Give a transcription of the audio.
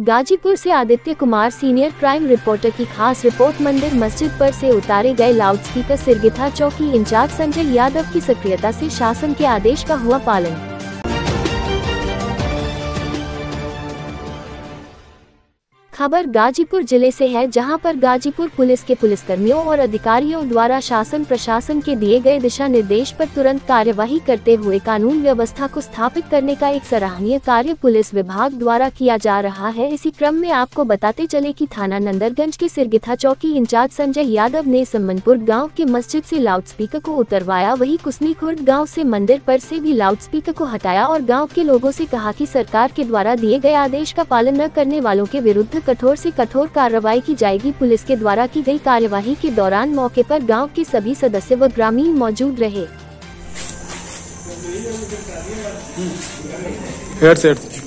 गाजीपुर से Aditya Kumar, senior crime reporter की खास रिपोर्ट, मंदिर मस्जिद पर से उतारे गए लाउडस्पीकर सिरगिथा चौकी, इंचार्ज संजय यादव की सक्रियता से शासन के आदेश का हुआ पालन। खबर गाजीपुर ज़िले से है, जहाँ पर गाजीपुर पुलिस के पुलिसकर्मियों और अधिकारियों द्वारा शासन प्रशासन के दिए गए दिशा निर्देश पर तुरंत कार्यवाही करते हुए कानून व्यवस्था को स्थापित करने का एक सराहनीय कार्य पुलिस विभाग द्वारा किया जा रहा है। इसी क्रम में आपको बताते चले कि थाना नंदरगंज के सिरगिथा चौकी इंचार्ज संजय यादव ने सम्मनपुर गाँव के मस्जिद से लाउडस्पीकर को उतरवाया। वही कुसमी खुर्द गाँव से मंदिर पर से भी लाउडस्पीकर को हटाया और गाँव के लोगों से कहा की सरकार के द्वारा दिए गए आदेश का पालन न करने वालों के विरुद्ध कठोर से कठोर कार्रवाई की जाएगी। पुलिस के द्वारा की गई कार्यवाही के दौरान मौके पर गाँव के सभी सदस्य व ग्रामीण मौजूद रहे। सेट